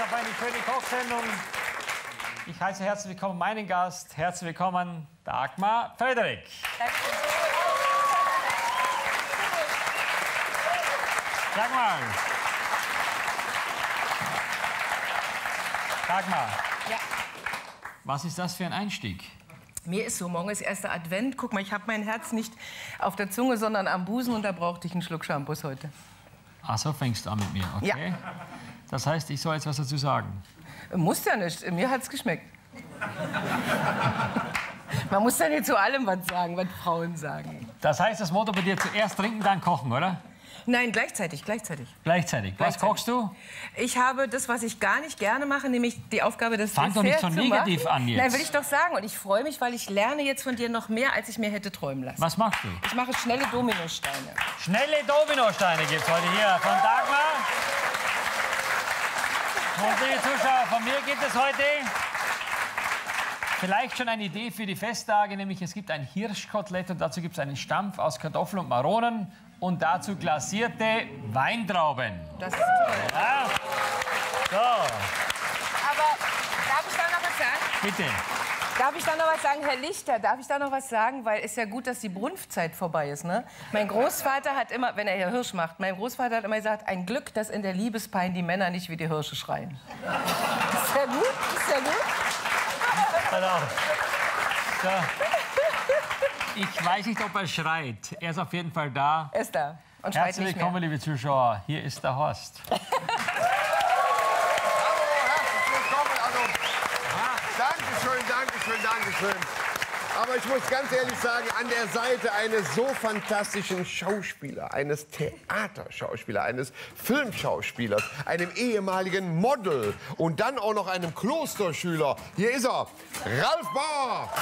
auf eine schöne Kochsendung. Ich heiße herzlich willkommen meinen Gast. Herzlich willkommen, Dagmar Frederik. Sag mal. Dagmar. Ja. Was ist das für ein Einstieg? Mir ist so, morgen ist erster Advent. Guck mal, ich habe mein Herz nicht auf der Zunge, sondern am Busen und da brauchte ich einen Schluck Shampoos heute. Ach so, fängst du an mit mir, okay? Ja. Das heißt, ich soll jetzt was dazu sagen. Muss ja nicht, mir hat's geschmeckt. Man muss ja nicht zu allem was sagen, was Frauen sagen. Das heißt, das Motto bei dir zuerst trinken, dann kochen, oder? Nein, gleichzeitig, gleichzeitig. Gleichzeitig. Was Gleichzeitig. kochst du? Ich habe das, was ich gar nicht gerne mache, nämlich die Aufgabe, das Fang doch nicht so negativ machen. an jetzt. Nein, will ich doch sagen. Und ich freue mich, weil ich lerne jetzt von dir noch mehr, als ich mir hätte träumen lassen. Was machst du? Ich mache schnelle Dominosteine. Schnelle Dominosteine gibt's heute hier von Dagmar. Und liebe Zuschauer, von mir gibt es heute vielleicht schon eine Idee für die Festtage, nämlich es gibt ein Hirschkotelett und dazu gibt es einen Stampf aus Kartoffeln und Maronen und dazu glasierte Weintrauben. Das ist toll. Ja. So, Aber darf ich da noch was sagen? bitte. Darf ich da noch was sagen, Herr Lichter? Darf ich da noch was sagen? Weil es ist ja gut, dass die Brunftzeit vorbei ist. Ne? Mein Großvater hat immer, wenn er hier Hirsch macht, mein Großvater hat immer gesagt, ein Glück, dass in der Liebespein die Männer nicht wie die Hirsche schreien. Ist ja gut, ist ja gut. Auf. So. Ich weiß nicht, ob er schreit. Er ist auf jeden Fall da. Er ist da und Herzlich willkommen, liebe Zuschauer. Hier ist der Horst. Willkommen, also. Dankeschön, Dankeschön. Aber ich muss ganz ehrlich sagen, an der Seite eines so fantastischen Schauspielers, eines Theaterschauspielers, eines Filmschauspielers, einem ehemaligen Model und dann auch noch einem Klosterschüler. Hier ist er, Ralf Bauer.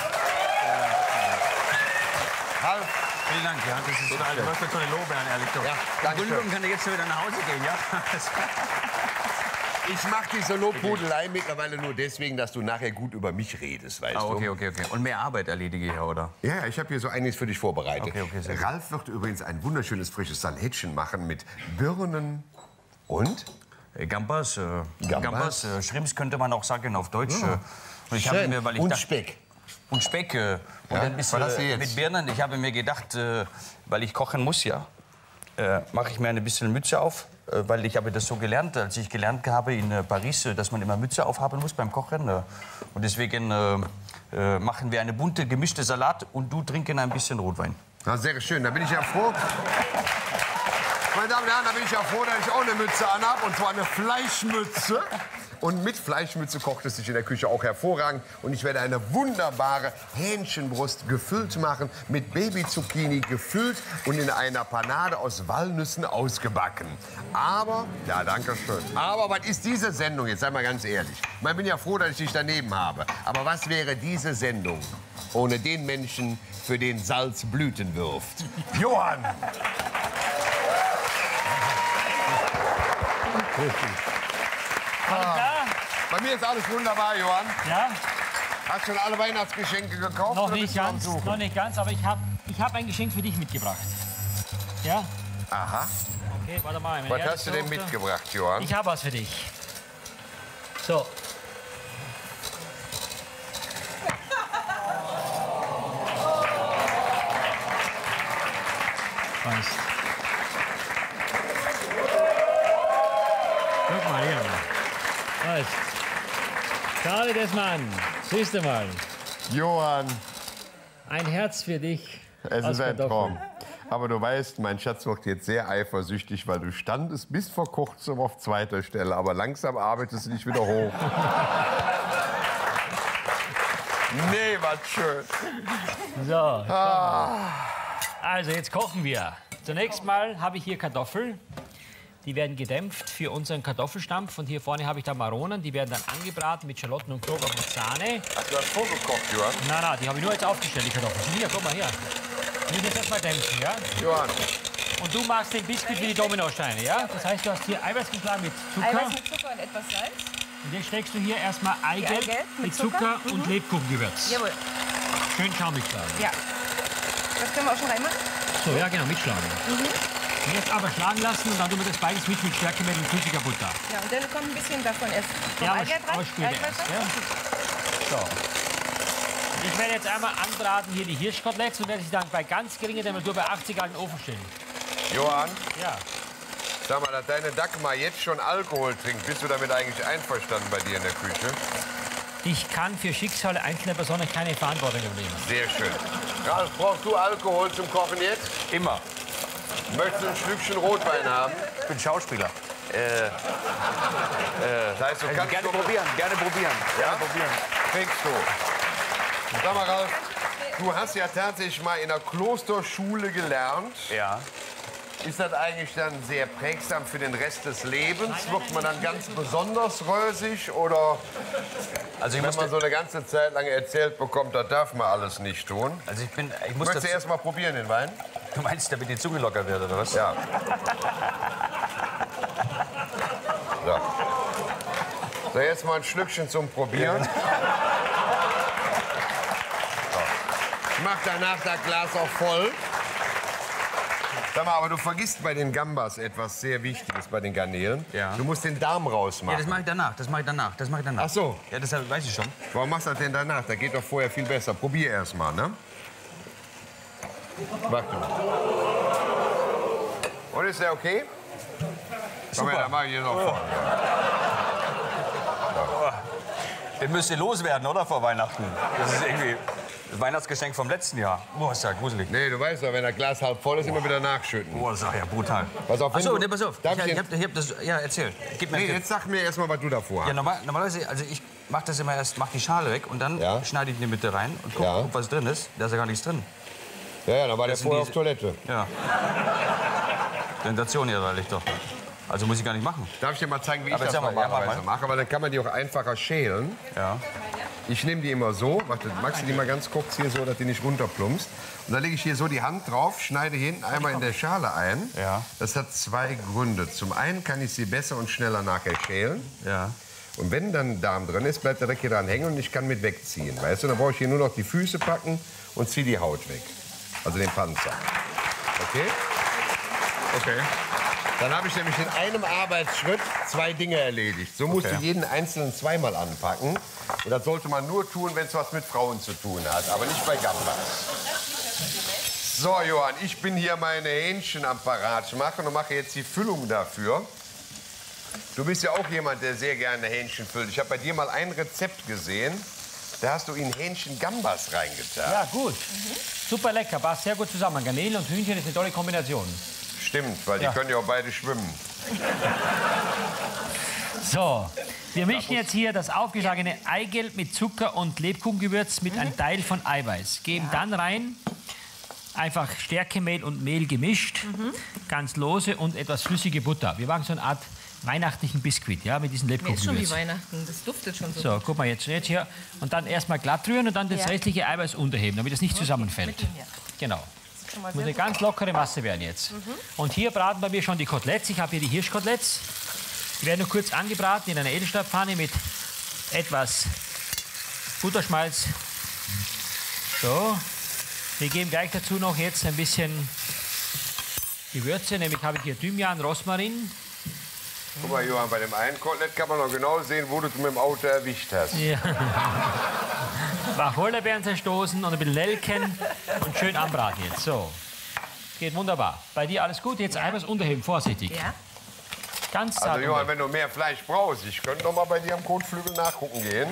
Ralf, Vielen Dank, ja. Das ist total, du hast mir tolle Lorbeeren, ehrlich gesagt. Ja, Im Grunde genommen kann ich jetzt schon wieder nach Hause gehen, ja? ich mache diese Lobhudelei mittlerweile nur deswegen, dass du nachher gut über mich redest, weißt Ah, du? okay, okay, okay. Und mehr Arbeit erledige ich hier, oder? Ja, ja, ich habe hier so einiges für dich vorbereitet. Okay, okay. Ralf wird übrigens ein wunderschönes frisches Salätchen machen mit Birnen und Äh, Gambas, äh, Gambas. Gambas, äh, Shrimps könnte man auch sagen auf Deutsch. Äh, und ich habe mir, weil ich und dachte- Speck. Und Speck. Äh, und Ja, ein bisschen äh, mit Birnen. Ich habe mir gedacht, äh, weil ich kochen muss, ja, äh, mache ich mir eine bisschen Mütze auf. Äh, weil ich habe das so gelernt, als ich gelernt habe in äh, Paris, äh, dass man immer Mütze aufhaben muss beim Kochen. Und deswegen äh, machen wir eine bunte, gemischte Salat und du trinken ein bisschen Rotwein. Na, sehr schön, da bin ich ja froh. Meine Damen und Herren, da bin ich ja froh, dass ich auch eine Mütze anhab, und zwar eine Fleischmütze. Und mit Fleischmütze kocht es sich in der Küche auch hervorragend. Und ich werde eine wunderbare Hähnchenbrust gefüllt machen, mit Babyzucchini gefüllt und in einer Panade aus Walnüssen ausgebacken. Aber, ja, danke schön. Aber was ist diese Sendung jetzt, sei mal ganz ehrlich. Ich bin ja froh, dass ich dich daneben habe. Aber was wäre diese Sendung ohne den Menschen, für den Salz Blüten wirft? Johann! Alles klar? Bei mir ist alles wunderbar, Johann. Ja? Hast schon alle Weihnachtsgeschenke gekauft? Noch nicht du ganz, noch nicht ganz, aber ich habe ich hab ein Geschenk für dich mitgebracht. Ja? Aha. Okay, warte mal. Was hast du denn mitgebracht, Johann? Ich habe was für dich. So. Was? Guck mal hier. Was? Mal an. Siehst du mal. Johann, Ein Herz für dich. es ist ein. Traum. Aber du weißt, mein Schatz wird jetzt sehr eifersüchtig, weil du standest bis vor kurzem auf zweiter Stelle. Aber langsam arbeitest du dich wieder hoch. nee, was schön. So. Ah. Also, jetzt kochen wir. Zunächst mal habe ich hier Kartoffeln. Die werden gedämpft für unseren Kartoffelstampf. Und hier vorne habe ich da Maronen. Die werden dann angebraten mit Schalotten und Knoblauch und Sahne. Hast du das vorgekocht, Johann? Nein, nein, die habe ich nur jetzt aufgestellt, die Kartoffeln. Hier, guck mal hier. Die müssen jetzt erstmal dämpfen, ja? Johann, Und du machst den Biskuit wie die Dominosteine, ja? Das heißt, du hast hier Eiweiß geschlagen mit Zucker. Eiweiß mit Zucker und etwas Salz. Und jetzt steckst du hier erstmal Eigelb, Eigelb mit mit Zucker, Zucker. und Lebkuchengewürz. Jawohl. Schön schaumig schlagen. Ja. Das können wir auch schon reinmachen. So, ja genau, mitschlagen. Jetzt aber schlagen lassen und dann tun wir das beides mit mit Stärkemehl und flüssiger Butter. Ja, und dann kommt ein bisschen davon erst. vom Ja, Eigelb erst. rein? Ja? So. Ich werde jetzt einmal anbraten hier die Hirschkoteletts und werde sie dann bei ganz geringer Temperatur bei 80 Grad in den Ofen stellen. Johann, Ja. sag mal, dass deine Dagmar jetzt schon Alkohol trinkt, bist du damit eigentlich einverstanden bei dir in der Küche? Ich kann für Schicksale einzelner Personen keine Verantwortung übernehmen. Sehr schön. Ralf, brauchst du Alkohol zum Kochen jetzt? Immer. Möchtest du ein Schlückchen Rotwein haben? Ich bin Schauspieler. Das heißt, du kannst gerne doch- probieren, gerne probieren. Ja? Gerne probieren. Kriegst du. Sag mal, Ralf, du hast ja tatsächlich mal in der Klosterschule gelernt. Ja. Ist das eigentlich dann sehr prägsam für den Rest des Lebens? Wird man dann ganz besonders rösig? Oder Also ich, wenn man so eine ganze Zeit lang erzählt bekommt, das darf man alles nicht tun? also ich bin, ich muss Möchtest du erst mal probieren, den Wein? Du meinst, damit die Zunge locker wird, oder was? Ja. So. So, jetzt mal ein Schlückchen zum Probieren. Ich mach danach das Glas auch voll. Sag mal, aber du vergisst bei den Gambas etwas sehr Wichtiges bei den Garnelen. Ja. Du musst den Darm Ja, rausmachen. das mache ich danach, das mache ich danach, das mache ich danach. Ach so. Ja, das weiß ich schon. Warum machst du das denn danach? Da geht doch vorher viel besser. Probier erst mal, ne? Mach du. Und ist der okay? Komm her, dann mach ich hier noch vor. Den müsst ihr loswerden, oder, vor Weihnachten? Das ist irgendwie das Weihnachtsgeschenk vom letzten Jahr. Boah, ist ja gruselig. Nee, du weißt doch, wenn das Glas halb voll ist, immer wieder nachschütten. Boah, ist ja brutal. Pass auf, Achso, nee, pass auf. Ich, ich hab, ich hab das, ja, erzähl. Gib mir Nee, jetzt sag mir erst mal, was du davor Ja, hast. normal, normalerweise, also ich mache das immer erst, mach die Schale weg und dann Ja. schneide ich in die Mitte rein und guck, Ja. ob was drin ist. Da ist ja gar nichts drin. Ja, ja, dann war der vorher diese- auf Toilette. Ja. Sensation hier, weil ich doch. Also muss ich gar nicht machen. Darf ich dir mal zeigen, wie ich Aber das sag mal, normalerweise mal. mache? Aber dann kann man die auch einfacher schälen. Ja. Ich nehme die immer so. Warte, magst du die mal ganz kurz hier so, dass die nicht runterplumpst? Und dann lege ich hier so die Hand drauf, schneide hinten einmal in der Schale ein. Ja. Das hat zwei Gründe. Zum einen kann ich sie besser und schneller nachher schälen. Ja. Und wenn dann Darm drin ist, bleibt der direkt hier dran hängen und ich kann mit wegziehen. Weißt du, dann brauche ich hier nur noch die Füße packen und ziehe die Haut weg. Also den Panzer. Okay? Okay. Dann habe ich nämlich in einem Arbeitsschritt zwei Dinge erledigt. So musst Okay. du jeden einzelnen zweimal anpacken. Und das sollte man nur tun, wenn es was mit Frauen zu tun hat, aber nicht bei Gambas. So, Johann, ich bin hier meine Hähnchen am Parat machen und mache jetzt die Füllung dafür. Du bist ja auch jemand, der sehr gerne Hähnchen füllt. Ich habe bei dir mal ein Rezept gesehen. Da hast du in Hähnchen Gambas reingetan. Ja, gut. Super lecker, passt sehr gut zusammen. Garnelen und Hühnchen ist eine tolle Kombination. Stimmt, weil Ja. die können ja auch beide schwimmen. So, wir mischen jetzt hier das aufgeschlagene Eigelb mit Zucker und Lebkuchengewürz mit einem Teil von Eiweiß. Geben dann rein einfach Stärkemehl und Mehl gemischt, ganz lose und etwas flüssige Butter. Wir machen so eine Art weihnachtlichen Biskuit, ja, mit diesen Mir ist schon wie. Weihnachten. Das duftet schon so. So, guck mal jetzt, jetzt hier und dann erstmal glatt rühren und dann das Ja. restliche Eiweiß unterheben, damit es nicht zusammenfällt. mit ihm, ja. Genau. Mal Muss eine ganz lockere Masse werden jetzt. Und hier braten bei mir schon die Koteletts. Ich habe hier die Hirschkoteletts. Die werden nur kurz angebraten in einer Edelstahlpfanne mit etwas Butterschmalz. So. Wir geben gleich dazu noch jetzt ein bisschen Gewürze. Nämlich habe ich hier Thymian, Rosmarin. Guck mal, Johann, bei dem einen Kotelett kann man noch genau sehen, wo du es mit dem Auto erwischt hast. Ja. Wacholderbeeren zerstoßen und ein bisschen Nelken und schön anbraten jetzt. So. Geht wunderbar. Bei dir alles gut? Jetzt Eiweiß unterheben, vorsichtig. Ja? Ganz zart. Also Johann, wenn du mehr Fleisch brauchst, ich könnte noch mal bei dir am Kotflügel nachgucken gehen.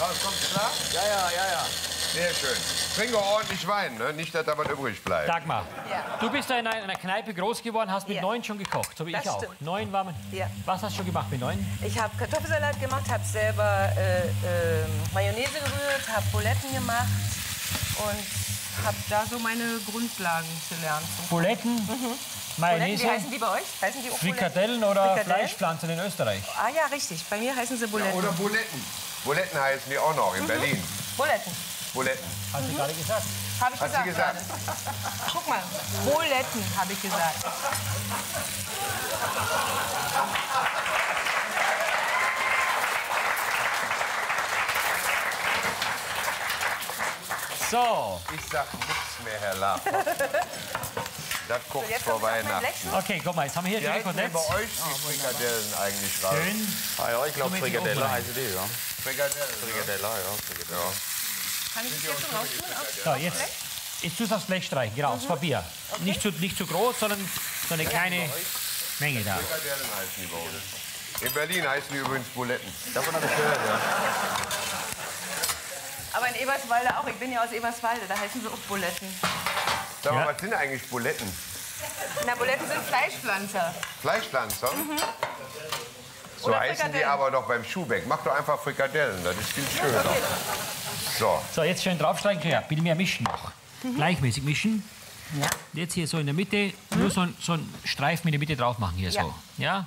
Alles kommt klar? Ja, ja, ja, ja. Sehr schön. Trink auch ordentlich Wein, ne? nicht, dass da was übrig bleibt. Dagmar, Ja. du bist ja in einer Kneipe groß geworden, hast mit Ja. neun schon gekocht, so wie Das ich auch. stimmt. Neun war man. Ja. Was hast du schon gemacht mit neun? Ich habe Kartoffelsalat gemacht, habe selber äh, äh, Mayonnaise gerührt, habe Buletten gemacht und habe da so meine Grundlagen gelernt. Buletten, Mhm. Buletten, Mayonnaise, wie heißen die bei euch? Heißen die auch Buletten? Frikadellen oder Frikadellen? Fleischpflanzen in Österreich? Ah ja, richtig. Bei mir heißen sie Buletten. Oder Buletten. Buletten heißen die auch noch in Berlin. Buletten. Buletten. Hast du gerade gesagt? Habe ich Hat gesagt. gesagt. gerade. Guck mal, Buletten habe ich gesagt. So, Ich sag nichts mehr, Herr Laffer. Das kurz Jetzt vor Weihnachten. Okay, guck mal, jetzt haben wir hier Wie die heißen denn bei euch die Frikadellen eigentlich, Ralf? Schön. Ah ja, ich glaube Frikadelle heißt die, ja. Frikadellen. ne? Frikadelle, ja. Frikadelle. Kann ich das jetzt schon raustun? Auf- So, jetzt, jetzt tust du aufs Blech streichen, genau, aufs Papier. Nicht, zu, nicht zu groß, sondern so eine kleine Menge da. In Berlin heißen die übrigens Buletten. Davon habe ich gehört, ja. Aber in Eberswalde auch. Ich bin ja aus Eberswalde. Da heißen sie auch Buletten. Sag mal, Ja. was sind eigentlich Buletten? Na, Buletten sind Fleischpflanzer. Fleischpflanzer? So Oder heißen die aber doch beim Schuhbeck. Mach doch einfach Frikadellen, das ist viel schöner. So, So, jetzt schön draufstreichen. Ja, bitte mehr mischen noch. Gleichmäßig mischen. Ja. Jetzt hier so in der Mitte, nur so, ein- so einen Streifen in der Mitte drauf machen hier Ja. so. Ja?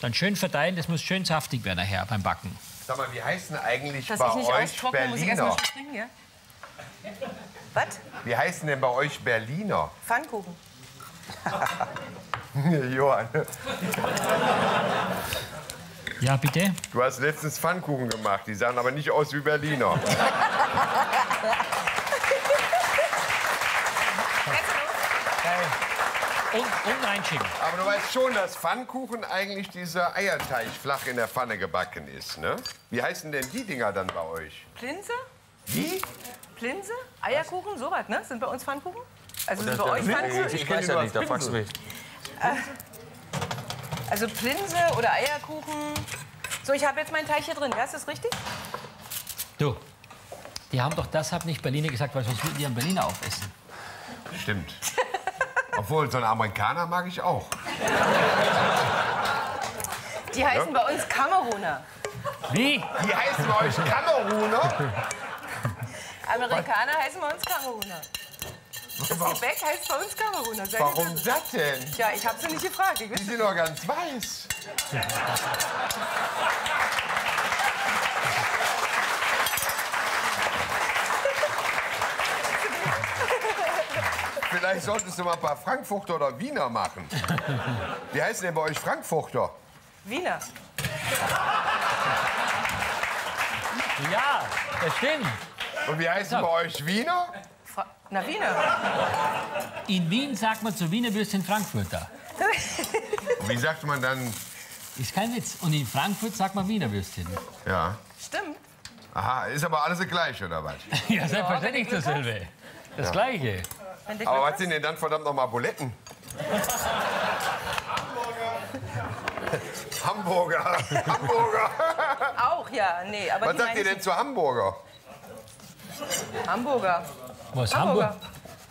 Dann schön verteilen, das muss schön saftig werden nachher beim Backen. sag mal, wie heißen eigentlich Dass bei ich nicht euch austrockne, muss Berliner? trinken, ja? Was? Wie heißen denn bei euch Berliner? Pfannkuchen. Johann, Ja, bitte. du hast letztens Pfannkuchen gemacht, die sahen aber nicht aus wie Berliner. Und, und reinschicken. Aber du weißt schon, dass Pfannkuchen eigentlich dieser Eierteig flach in der Pfanne gebacken ist, ne? Wie heißen denn die Dinger dann bei euch? Plinse? Wie? Plinse? Eierkuchen? Sowas, ne? Sind bei uns Pfannkuchen? Also sind bei euch Ich, Pfannkuchen? ich weiß ja nicht, da fragst du mich. Also Plinse oder Eierkuchen. So, ich habe jetzt meinen Teig hier drin. Ja, ist das richtig? Du, die haben doch deshalb nicht Berliner gesagt, weil sonst würden die einen Berliner aufessen. Stimmt. Obwohl, so einen Amerikaner mag ich auch. Die heißen bei uns Kameruner. Wie? Die heißen bei euch Kameruner? Amerikaner heißen bei uns Kameruner. Das Gebäck heißt bei uns Kameruner. Seid ihr Warum das? das denn? Ja, ich habe sie nicht gefragt. Ich Die sind doch ganz weiß. Vielleicht solltest du mal ein paar Frankfurter oder Wiener machen. Wie heißen denn bei euch Frankfurter? Wiener. Ja, das stimmt. Und wie heißen bei euch Wiener? Na, Wiener. In Wien sagt man zu Wiener Würstchen Frankfurter. Wie sagt man dann? Ist kein Witz. Und in Frankfurt sagt man Wiener Würstchen. Ja. Stimmt. Aha, ist aber alles das Gleiche, oder was? Ja, selbstverständlich Glück dasselbe. Das Gleiche. Wenn du Aber was sind denn dann verdammt nochmal Buletten? Hamburger. Hamburger. hast. Auch, ja. Nee, aber Was die sagt ihr denn zu Hamburger? Hamburger. Was, Hamburger. Hamburg?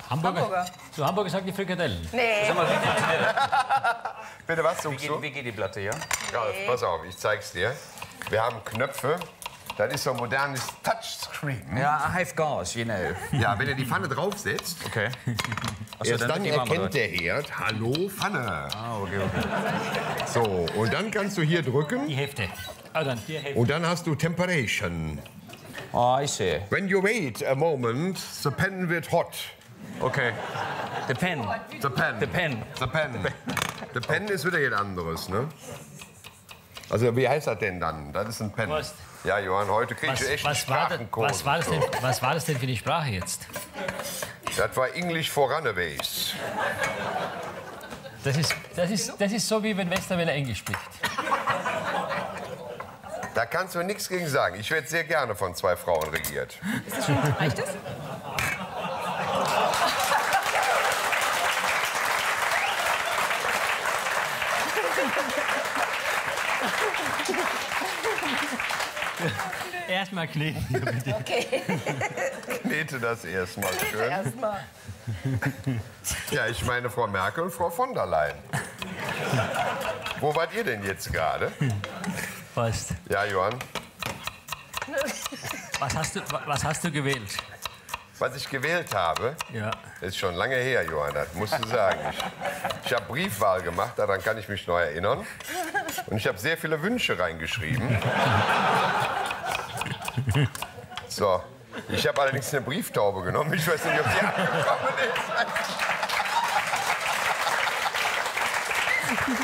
Hamburger. Hamburger. Zu Hamburger sagt die Frikadellen. Nee. Bitte was Wie suchst geht, du? wie geht die Platte, ja? Ja, pass auf, ich zeig's dir. Wir haben Knöpfe. Das ist so ein modernes Touchscreen. Ja, Hive Gas, you know. Ja, wenn ihr die Pfanne draufsetzt, Okay. Achso, erst dann oder? erkennt der Herd, hallo Pfanne. Ah, okay, okay. So, und dann kannst du hier drücken Die Hälfte. Ah, dann die Hälfte. und dann hast du Temperation. Ah, I see. When you wait a moment, the pen wird hot. Okay. The pen. The pen. The pen. The pen. The pen ist wieder ein anderes, ne? Also wie heißt das denn dann? Das ist ein Pen. Was? Ja, Johann, heute kriegst Was, du echt was, war das, Sprachenkurs. was, war das denn, was war das denn für die Sprache jetzt? Das war English for Runaways. Das ist, das ist, das ist so, wie wenn Westerwelle Englisch spricht. Da kannst du nichts gegen sagen. Ich werde sehr gerne von zwei Frauen regiert. Reicht es? Erstmal kneten. Okay. Knete das erstmal schön. Erstmal. Ja, ich meine Frau Merkel und Frau von der Leyen. Wo wart ihr denn jetzt gerade? Fast. Ja, Johann. Was hast, du, was hast du gewählt? Was ich gewählt habe, Ja. ist schon lange her, Johann, das musst du sagen. Ich, ich habe Briefwahl gemacht, daran kann ich mich noch erinnern. Und ich habe sehr viele Wünsche reingeschrieben. So, ich habe allerdings eine Brieftaube genommen. Ich weiß nicht, ob die angekommen ist.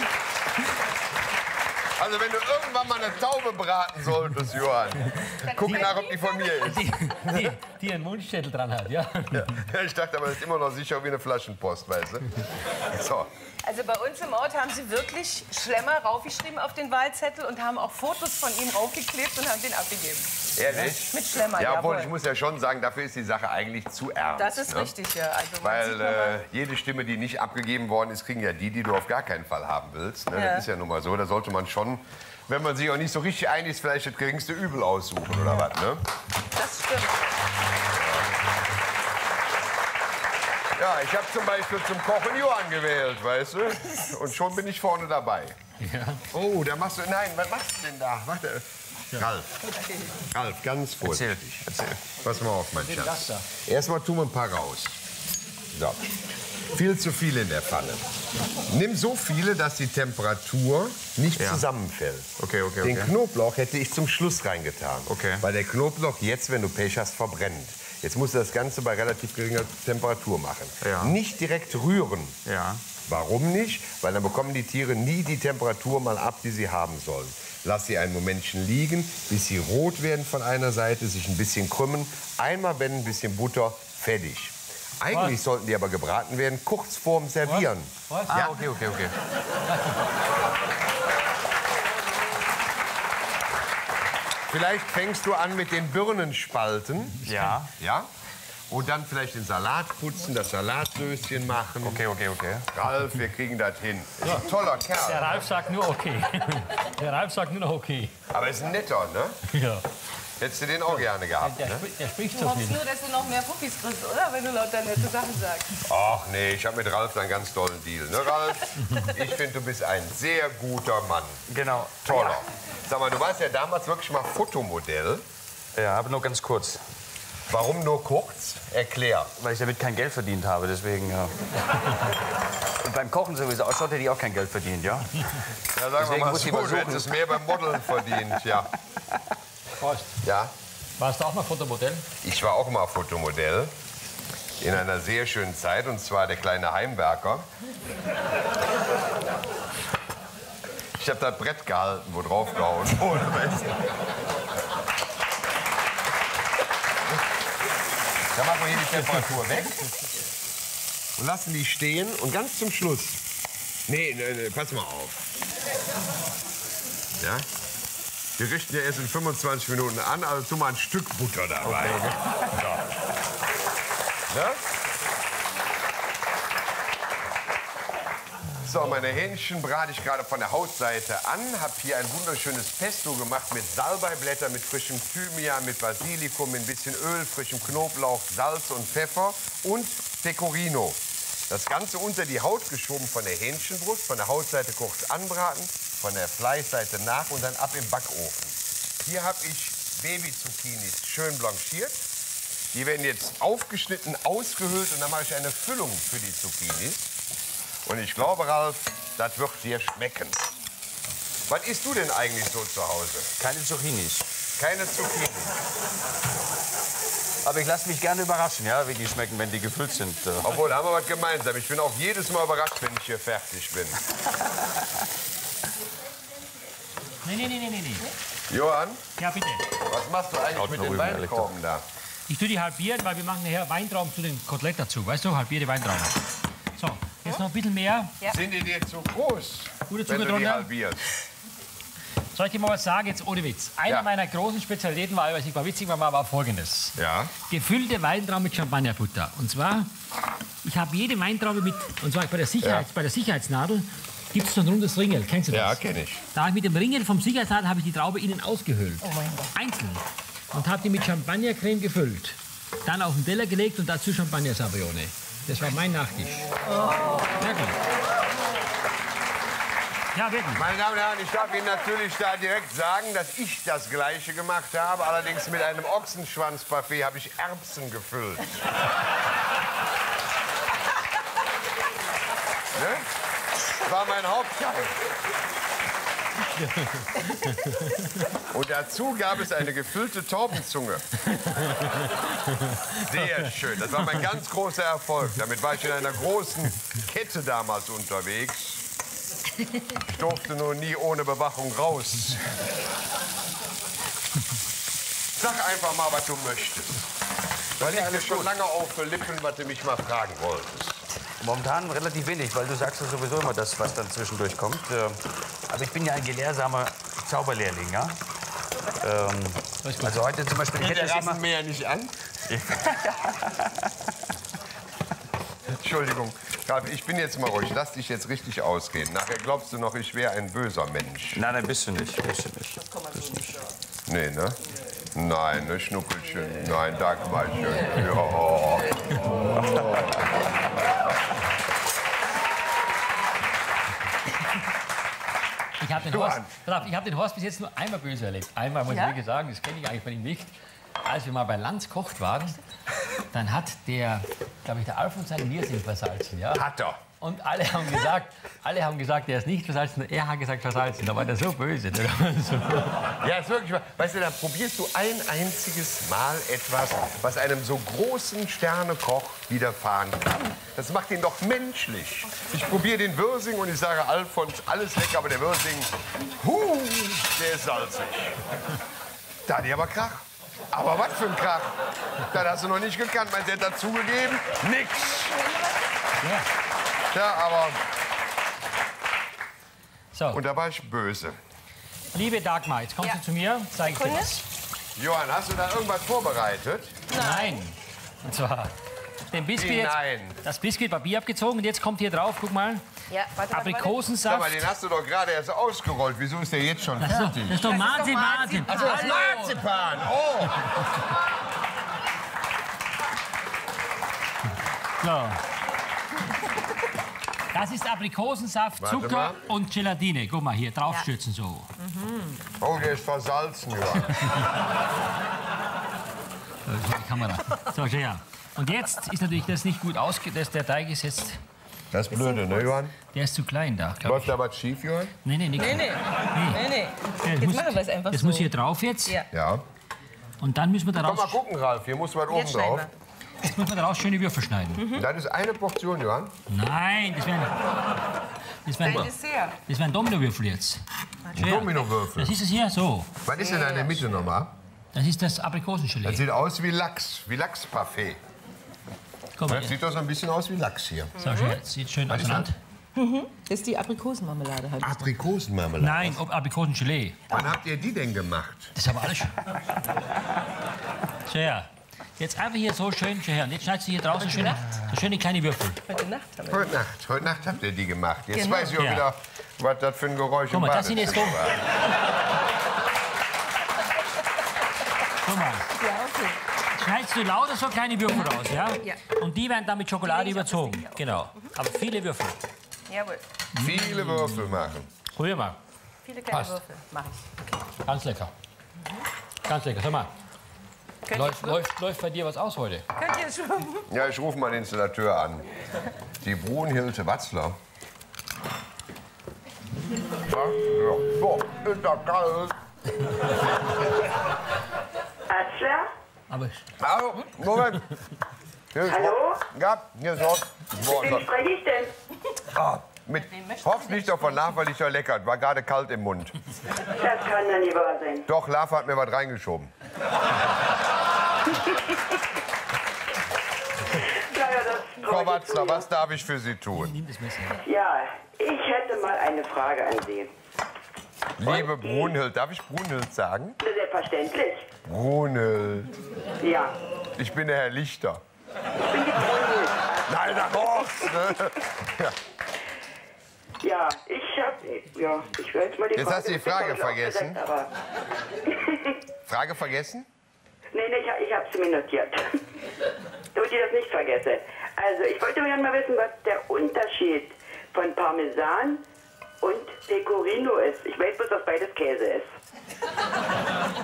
Also wenn du irgendwann mal eine Taube braten solltest, Johann, guck nach, ob die von mir ist. Die, die, die einen Wunschzettel dran hat, ja. Ja, ich dachte aber, das ist immer noch sicher wie eine Flaschenpost, weißt du? So. Also bei uns im Ort haben sie wirklich Schlemmer raufgeschrieben auf den Wahlzettel und haben auch Fotos von ihm raufgeklebt und haben den abgegeben. Ehrlich? Mit Schlemmer, Ja, obwohl jawohl. ich muss ja schon sagen, dafür ist die Sache eigentlich zu ernst. Das ist ne? richtig, ja. Also Weil äh, jede Stimme, die nicht abgegeben worden ist, kriegen ja die, die du auf gar keinen Fall haben willst. Ne? Ja. Das ist ja nun mal so. Da sollte man schon, wenn man sich auch nicht so richtig einig ist, vielleicht das geringste Übel aussuchen oder was. Ne? das stimmt. Ja, ich habe zum Beispiel zum Kochen Johann gewählt, weißt du? Und schon bin ich vorne dabei. Oh, da machst du. Nein, was machst du denn da? Warte. Ralf. Ralf, ganz Erzähl, vorsichtig. erzähl. Pass mal auf, mein Schatz. Erstmal tun wir ein paar raus. So. Viel zu viel in der Pfanne. Nimm so viele, dass die Temperatur nicht Ja. zusammenfällt. Okay, okay, Den okay. Knoblauch hätte ich zum Schluss reingetan. Okay. Weil der Knoblauch jetzt, wenn du Pech hast, verbrennt. Jetzt musst du das Ganze bei relativ geringer Temperatur machen. Ja. Nicht direkt rühren. Ja. Warum nicht? Weil dann bekommen die Tiere nie die Temperatur mal ab, die sie haben sollen. Lass sie ein Momentchen liegen, bis sie rot werden von einer Seite, sich ein bisschen krümmen. Einmal wenn ein bisschen Butter, fertig. Eigentlich Was? sollten die aber gebraten werden, kurz vorm Servieren. Was? Ah, okay, okay, okay. Vielleicht fängst du an mit den Birnenspalten. Ja. Ja? Und dann vielleicht den Salat putzen, das Salatsöschen machen. Okay, okay, okay. Ralf, wir kriegen das hin. Ist ein toller Der Kerl. Ralf sagt nur okay. Der Ralf sagt nur noch okay. Aber ist ein netter, ne? Ja. Hättest du den auch gerne gehabt, Der, ne? der spricht Du so hoffst viel. nur, dass du noch mehr Fuffis kriegst, oder? Wenn du lauter nette Sachen sagst. Ach nee, ich habe mit Ralf einen ganz tollen Deal. Ne, Ralf? Ich finde, du bist ein sehr guter Mann. Genau. Toller. Sag mal, du warst ja damals wirklich mal Fotomodell. Ja, aber nur ganz kurz. Warum nur kurz? Erklär. Weil ich damit kein Geld verdient habe, deswegen. Ja. Und beim Kochen sowieso. Auch schon hätte ich auch kein Geld verdient, ja? Ja, sagen wir Deswegen mal muss so, ich du hättest mehr beim Modeln verdient, ja. Prost. Ja, Warst du auch mal Fotomodell? ich war auch mal Fotomodell. In einer sehr schönen Zeit, und zwar der kleine Heimwerker. Ich habe das Brett gehalten, wo drauf gehauen wurde. Dann machen wir hier die Temperatur weg und lassen die stehen. Und ganz zum Schluss. Nee, nee, nee pass mal auf. Ja? Wir richten ja erst in 25 Minuten an, also tu mal ein Stück Butter dabei. So. Ne? So, meine Hähnchen brate ich gerade von der Hautseite an. Habe hier ein wunderschönes Pesto gemacht mit Salbeiblätter, mit frischem Thymian, mit Basilikum, mit ein bisschen Öl, frischem Knoblauch, Salz und Pfeffer und Pecorino. Das Ganze unter die Haut geschoben von der Hähnchenbrust, von der Hautseite kurz anbraten, von der Fleischseite nach und dann ab im Backofen. Hier habe ich Babyzucchinis schön blanchiert. Die werden jetzt aufgeschnitten, ausgehöhlt und dann mache ich eine Füllung für die Zucchinis. Und ich glaube, Ralf, das wird dir schmecken. Was isst du denn eigentlich so zu Hause? Keine Zucchinis. Keine Zucchini. Aber ich lasse mich gerne überraschen, ja, wie die schmecken, wenn die gefüllt sind. Obwohl, da haben wir was gemeinsam. Ich bin auch jedes Mal überrascht, wenn ich hier fertig bin. Nee, nee, nee, nee, nee. Johann, Ja, bitte. was machst du eigentlich mit den Weintrauben da? Ich tue die halbieren, weil wir machen nachher Weintrauben zu den Kotelett dazu. Weißt du, halbierte Weintrauben. So, jetzt noch ein bisschen mehr. Sind die dir zu groß, Gute wenn Zucker du die drunter. halbierst? Soll ich dir mal was sagen, jetzt ohne Witz? Eine Ja. meiner großen Spezialitäten war, was ich mal witzig war, war folgendes. Ja. Gefüllte Weintrauben mit Champagnerbutter. Und zwar, ich habe jede Weintraube mit, und zwar bei der, Sicherheits, Ja. bei der Sicherheitsnadel, gibt es so ein rundes Ringel. Kennst du das? Ja, kenne ich. Da habe ich mit dem Ringel vom Sicherheitsnadel habe ich die Traube innen ausgehöhlt. Einzeln. Und habe die mit Champagnercreme gefüllt. Dann auf den Teller gelegt und dazu Champagner-Savione. Das war mein Nachtisch. Wirklich. Ja, wirklich. Meine Damen und Herren, ich darf Ihnen natürlich da direkt sagen, dass ich das Gleiche gemacht habe. Allerdings mit einem Ochsenschwanzparfait habe ich Erbsen gefüllt. ne? War mein Hauptgang. Und dazu gab es eine gefüllte Taubenzunge. Sehr schön. Das war mein ganz großer Erfolg. Damit war ich in einer großen Kette damals unterwegs. Ich durfte nur nie ohne Bewachung raus. Sag einfach mal, was du möchtest. Da liegt mir schon lange auf den Lippen, was du mich mal fragen wolltest. Momentan relativ wenig, weil du sagst ja sowieso immer das, was dann zwischendurch kommt. Äh, Aber ich bin ja ein gelehrsamer Zauberlehrling, ja? Ähm, also heute zum Beispiel, ich hätte das immer... mir ja nicht an. Entschuldigung, ich bin jetzt mal ruhig. Lass dich jetzt richtig ausgehen. Nachher glaubst du noch, ich wäre ein böser Mensch. Nein, nein, bist du nicht. Bist du nicht. Nee, ne? Nein, ne Schnuppelchen. Nein, Dagmarchen. Ja. Ich habe den, Horst- auf, ich hab den Horst bis jetzt nur einmal böse erlebt. Einmal muss Ja? ich wirklich sagen, das kenne ich eigentlich von ihm nicht. Als wir mal bei Lanz kocht waren, dann hat der, glaube ich, der Alfons seinen Wirsing versalzen. Ja? Hat er. Und alle haben gesagt, alle haben gesagt, er ist nicht versalzen, er hat gesagt versalzen. Da war der so böse. Der so, Ja, ist wirklich. Weißt du, da probierst du ein einziges Mal etwas, was einem so großen Sternekoch widerfahren kann. Das macht ihn doch menschlich. Ich probiere den Würsing und ich sage, Alfons, alles lecker, aber der Würsing, huh, der ist salzig. Da hat die aber Krach. Aber was für ein Krach. Das hast du noch nicht gekannt. Meinst du, er hat dazugegeben? Nix. Ja, aber, so, und da war ich böse. liebe Dagmar, jetzt kommst Ja. du zu mir, zeig ich dir was. Johann, hast du da irgendwas vorbereitet? Nein. Und zwar den Biskuit jetzt, Nein. das Biskuit Papier abgezogen und jetzt kommt hier drauf, guck mal, Ja, warte, warte, warte. Sag Aprikosensaft. mal, den hast du doch gerade erst ausgerollt. Wieso ist der jetzt schon fertig? Das ist doch Marzipan. Marzipan. Also das Marzipan. Oh. So. Das ist Aprikosensaft, Warte Zucker mal. und Gelatine. Guck mal hier, draufstürzen so. oh, der ist versalzen, Johann. So, das ist die Kamera. So, schau her. Und jetzt ist natürlich das nicht gut ausge... Das, der Teig ist jetzt... Das ist blöde, ne, Johann? Der ist zu klein da, glaube Läuft da was schief, Johann? Nee, nee, nix. Nee, nee. Nee, nee. Das Jetzt muss, machen wir es einfach das so. muss hier drauf jetzt. Ja. Ja. Und dann müssen wir Komm mal gucken, Ralf. Hier muss was oben drauf. wir. Jetzt müssen wir daraus schöne Würfel schneiden. Das ist eine Portion, Johann. Nein, das wären... Das Ein wären, das wären Dominowürfel jetzt. Dominowürfel. Das ist es hier, so. Was ist denn da in der Mitte nochmal? Das ist das Das Aprikosengelee. sieht aus wie Lachs, wie Lachsparfait. Guck mal, Das sieht doch so ein bisschen aus wie Lachs hier. so. Das sieht schön auseinander. Das ist die Aprikosenmarmelade halt. Aprikosenmarmelade. Nein, Aprikosengelee. Wann habt ihr die denn gemacht? Das ist aber alles schön. So, ja. Jetzt einfach hier so schön, schön her. Und jetzt schneidest du hier draußen schöne, so schöne kleine Würfel. Heute Nacht haben wir. Heute Nacht. Heute Nacht habt ihr die gemacht. Jetzt Genau. weiß ich auch Ja. wieder, was das für ein Geräusch Guck mal, das sind jetzt so. Guck mal. Ja, okay. Schneidest du lauter so kleine Würfel raus, ja? Ja. Und die werden dann mit Schokolade das überzogen. Genau. Aber viele Würfel. Jawohl. Viele Würfel machen. Probier mal. Viele kleine Passt. Würfel. Mach ich. Ganz lecker. Ganz lecker. Sag mal, läuft, läuft, läuft bei dir was aus heute? Könnt ihr schwimmen? Ja, ich rufe mal den Installateur an. Die Brunhilde Watzler. Ja, ja. Boah, ist das kalt. Atzler? Aber Hallo, Moment. Hier ist Hallo? Ja, hier ist Horst. Boah, Wem spreche ich denn? ah, mit davon nach, weil ich ja leckert. War gerade kalt im Mund. Das kann ja nicht wahr sein. Doch, Lava hat mir was reingeschoben. Frau Watzler, was darf ich für Sie tun? Ja, ich hätte mal eine Frage an Sie. Liebe Brunhild, darf ich Brunhild sagen? Selbstverständlich. Brunhild, Ja. ich bin der Herr Lichter. Ich bin die Brunhild. Nein, der Horst. Ne? Ja. Ja, ich hab. Ja, ich will jetzt mal die Jetzt Frage. hast du die Frage vergessen. aber. Frage vergessen? Nee, nee, ich, ich habe sie mir notiert. Damit ich das nicht vergesse. Also, ich wollte gerne mal wissen, was der Unterschied von Parmesan und Pecorino ist. Ich weiß bloß, dass beides Käse ist.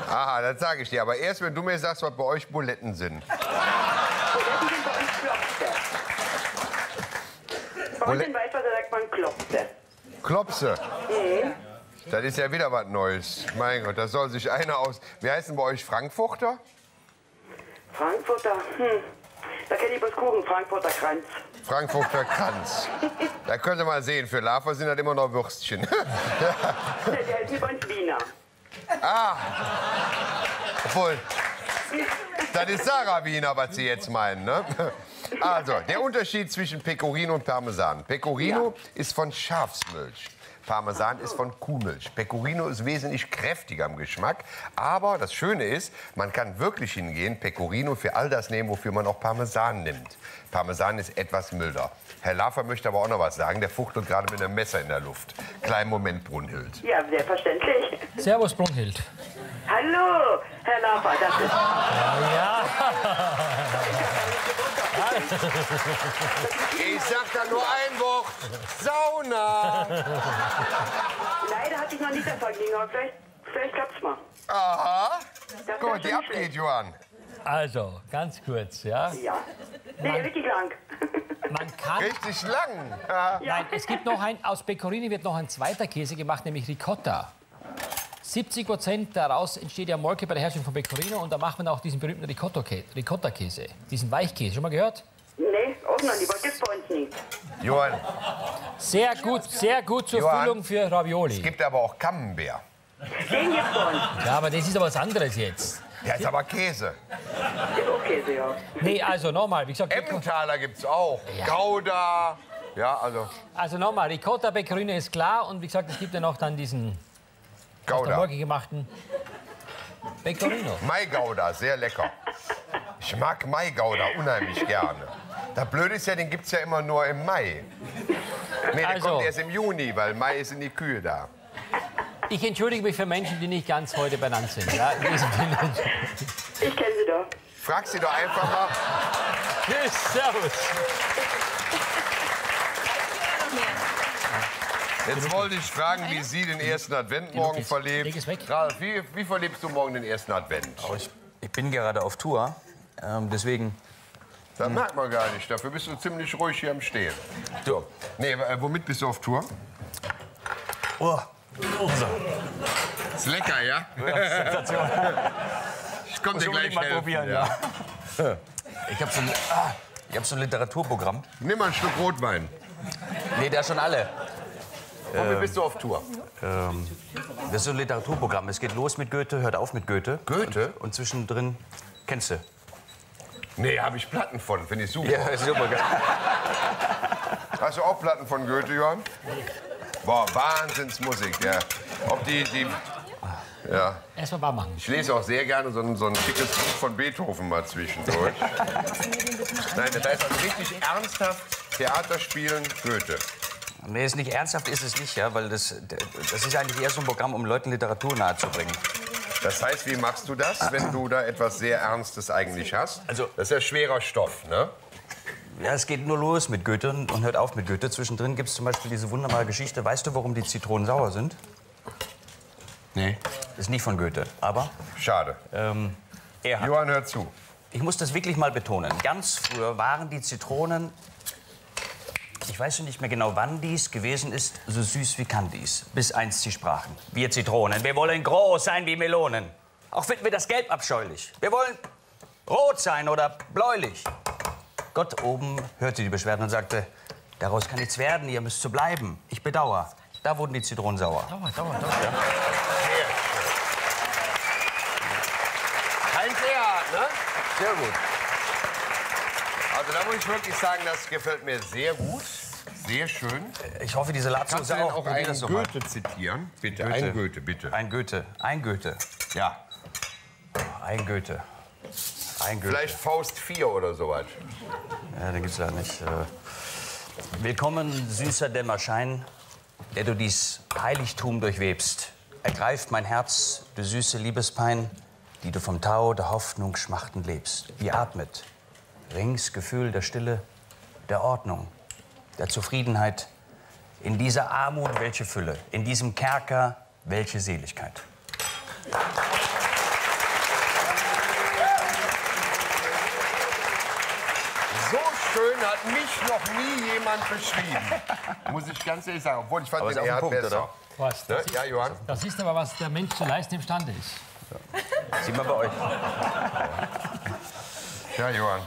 Aha, das sage ich dir. Aber erst, wenn du mir sagst, was bei euch Buletten sind. Buletten sind bei uns Klopse. Bei uns Bule- in Weißwasser sagt man Klopse. Klopse. Das ist ja wieder was Neues. Mein Gott, das soll sich einer aus. Wie heißen bei euch Frankfurter? Frankfurter, hm. Da kenne ich bloß Kuchen, Frankfurter Kranz. Frankfurter Kranz. Da könnt ihr mal sehen, für Lava sind das immer noch Würstchen. Der ist übrigens Wiener. Obwohl, das ist Sarah Wiener, was Sie jetzt meinen, ne? Also, der Unterschied zwischen Pecorino und Parmesan. Pecorino ist von Schafsmilch. Parmesan ist von Kuhmilch. Pecorino ist wesentlich kräftiger im Geschmack. Aber das Schöne ist, man kann wirklich hingehen, Pecorino für all das nehmen, wofür man auch Parmesan nimmt. Parmesan ist etwas milder. Herr Laffer möchte aber auch noch was sagen. Der fuchtelt gerade mit einem Messer in der Luft. Kleinen Moment, Brunhild. Ja, selbstverständlich. Servus, Brunhild. Hallo, Herr Laffer, das ist Ich sag da nur ein Wort. Sauna. Leider hatte ich noch nicht das Vergnügen, aber vielleicht, vielleicht klappt's mal. Aha. Das Gut, wär die abgeht, schlecht. Johann. Also, ganz kurz, ja. Ja. Nee, richtig lang. Man kann. Richtig lang. Ja. Nein, es gibt noch ein, aus Pecorino wird noch ein zweiter Käse gemacht, nämlich Ricotta. 70 Prozent daraus entsteht ja Molke bei der Herstellung von Pecorino und da macht man auch diesen berühmten Ricotta-Kä- Ricotta-Käse, diesen Weichkäse. Schon mal gehört? Nee, auch noch nie. Was gibt's bei uns nie. Johann, Sehr gut, sehr gut zur Johann, Füllung für Ravioli. es gibt aber auch Camembert. Den gibt's bei uns. Ja, aber das ist aber was anderes jetzt. Der ist aber Käse. Ist auch Käse, ja. Nee, also nochmal, wie gesagt, Emmentaler gibt's auch. Ja. Gouda. Ja, also also nochmal, Ricotta Pecorino ist klar und wie gesagt, es gibt ja noch dann diesen aus der Gouda. Molke gemachten Pecorino. Maigouda, sehr lecker. Ich mag Maigouda unheimlich gerne. Das Blöde ist ja, den gibt's ja immer nur im Mai. Nee, der Also. kommt erst im Juni, weil Mai sind die Kühe da. Ich entschuldige mich für Menschen, die nicht ganz heute benannt sind. Ja, in diesem Sinne. Ich kenne sie doch. Frag sie doch einfach mal. Tschüss, servus. Jetzt wollte ich fragen, wie Sie den ersten Advent morgen verlebt. es. Ralf, wie, wie verlebst du morgen den ersten Advent? Ich, ich bin gerade auf Tour, ähm, deswegen. Das merkt man gar nicht. Dafür bist du ziemlich ruhig hier am Stehen. So. Nee, äh, womit bist du auf Tour? Oh, Ist lecker, ja? Ich komm dir gleich mal helfen, probieren, ja. ich habe so, ein- ah, ich hab so ein Literaturprogramm. Nimm mal ein Stück Rotwein. Nee, der schon alle. Womit bist du auf Tour? Das ist so ein Literaturprogramm. Es geht los mit Goethe, hört auf mit Goethe. Goethe? Und, und zwischendrin kennst du. Nee, habe ich Platten von. Finde ich super. Ja, ist super. geil. Hast du auch Platten von Goethe, Johann? Boah, Wahnsinnsmusik, ja. Ob die, die, ja. Erstmal warm machen. Ich lese auch sehr gerne so ein, so ein schickes Buch von Beethoven mal zwischendurch. Nein, das heißt also richtig ernsthaft Theater spielen Goethe. Nee, ist nicht ernsthaft ist es nicht, ja, weil das, das ist eigentlich eher so ein Programm, um Leuten Literatur nahezubringen. Das heißt, wie machst du das, wenn du da etwas sehr Ernstes eigentlich hast? Also- das ist ja schwerer Stoff, ne? Ja, es geht nur los mit Goethe und und hört auf mit Goethe. Zwischendrin gibt es zum Beispiel diese wunderbare Geschichte. Weißt du, warum die Zitronen sauer sind? Nee. Ist nicht von Goethe, aber Schade. ähm, er hat. Johann, hör zu. Ich muss das wirklich mal betonen. Ganz früher waren die Zitronen, ich weiß schon nicht mehr genau, wann dies gewesen ist, so süß wie Candies. Bis einst sie sprachen. Wir Zitronen, wir wollen groß sein wie Melonen. Auch finden wir das Gelb abscheulich. Wir wollen rot sein oder bläulich. Gott oben hörte die Beschwerden und sagte, daraus kann nichts werden, ihr müsst so bleiben. Ich bedauere. Da wurden die Zitronen sauer. Dauer, dauer, dauer. Kein Theater, ne? Sehr gut. Also da muss ich wirklich sagen, das gefällt mir sehr gut. Sehr schön. Ich hoffe, die denn auch. auch einen das doch mal. Goethe zitieren? Bitte, Goethe. ein Goethe, bitte. Ein Goethe. Ein Goethe. Ja. Ein Goethe. Ein Goethe. Vielleicht Faust 4 oder sowas. Ja, den gibt's leider nicht. Äh, Willkommen, süßer Dämmerschein, der du dies Heiligtum durchwebst. Ergreift mein Herz, du süße Liebespein, die du vom Tau der Hoffnung schmachtend lebst. Wie atmet rings Gefühl der Stille, der Ordnung, der Zufriedenheit. In dieser Armut welche Fülle, in diesem Kerker welche Seligkeit. So schön hat mich noch nie jemand beschrieben. Muss ich ganz ehrlich sagen. Obwohl ich fand Aber den Erhard Punkt, besser. oder? Was? Ne? Ja, Johann? das ist aber, was der Mensch zu leisten imstande ist. Sieht man bei euch. Ja, Johann.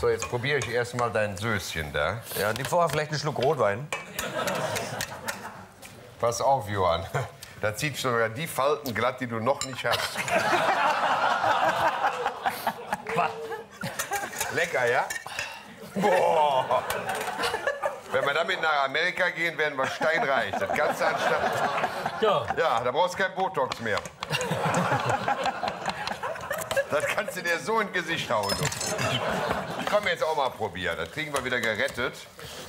So, jetzt probiere ich erstmal dein Söschen da. Ja, die vorher vielleicht einen Schluck Rotwein. Pass auf, Johann. Da zieht sogar die Falten glatt, die du noch nicht hast. Lecker, ja? Boah. Wenn wir damit nach Amerika gehen, werden wir steinreich. Das Ganze anstatt. So, Ja, da brauchst du kein Botox mehr. Das kannst du dir so ins Gesicht hauen. Du. Ich komm jetzt auch mal probieren. Das kriegen wir wieder gerettet.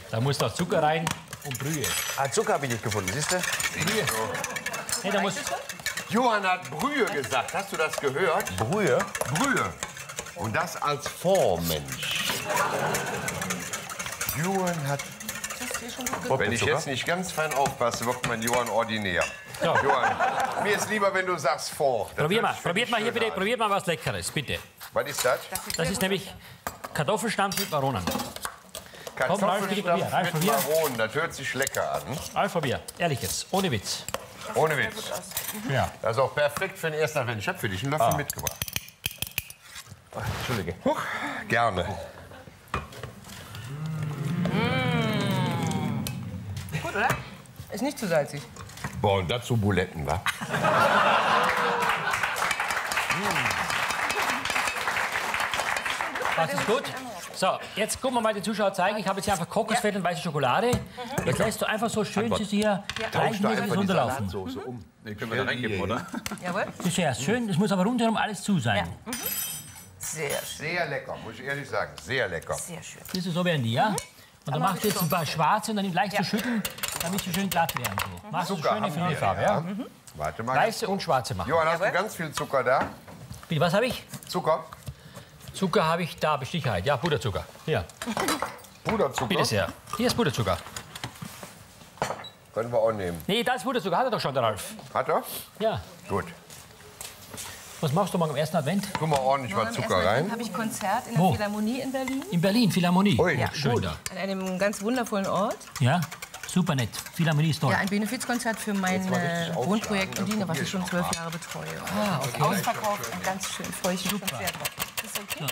da muss noch Zucker rein und Brühe. Ah, Zucker habe ich nicht gefunden, siehst du? Nee, da muss, Johann hat Brühe gesagt. Hast du das gehört? Brühe. Brühe. Und das als Vormensch. Johann hat. Wenn ich jetzt nicht ganz fein aufpasse, wird mein Johann ordinär. Ja. Johann, mir ist lieber, wenn du sagst vor. Das probier mal, probiert mal hier bitte, probiert mal was Leckeres, bitte. Was ist das? Das ist nämlich Kartoffelstampf mit Maronen. Komm, Ralf, Kartoffelstampf mit probier. Maronen, das hört sich lecker an. Ralf, probier. Ehrlich jetzt, ohne Witz. Ohne Witz. Ja. Das ist auch perfekt für den ersten Advent. Ich habe für dich einen Löffel mitgebracht. Entschuldige. Huch, gerne. Gut, oder? Ist nicht zu salzig. Boah, und dazu Buletten, wa? Das ist gut. So, jetzt gucken wir mal den Zuschauer zeigen. Ich habe jetzt hier einfach Kokosfett und weiße Schokolade. Jetzt lässt du einfach so schön sie hier gleichmäßig runterlaufen. Soße um. Die können wir da reingeben, oder? Jawohl. Das ist ja schön. Das muss aber rundherum alles zu sein. Sehr schön. Sehr lecker, muss ich ehrlich sagen. Sehr lecker. Sehr schön. Das ist so werden die, ja? Und dann machst du jetzt ein paar schwarze und dann leicht zu Ja. schütten, damit sie schön glatt werden. So. Machst du schöne Familienfarbe, ja. ja? Warte mal. Weiße und schwarze machen. Johann, hast du ganz viel Zucker da? Bitte, was habe ich? Zucker? Zucker habe ich da, Bestichheit. Ja, Puderzucker. Hier, Puderzucker? bitte sehr. Hier ist Puderzucker. Können wir auch nehmen. Nee, da ist Puderzucker. Hat er doch schon, der Ralf. Hat er? Ja. Gut. Was machst du morgen am ersten Advent? Tu mal ordentlich mal Zucker rein. habe ich Konzert in der Wo? Philharmonie in Berlin. In Berlin, Philharmonie. Ui, Ja, schön gut. da. An einem ganz wundervollen Ort. Ja, super nett. Philharmonie ist toll. Ja, ein Benefizkonzert für mein Wohnprojekt dann in Wien, was ich schon zwölf Jahre betreue. Ah, okay. Ausverkauft und ganz schön freue ich mich schon sehr drauf. Ist okay? So,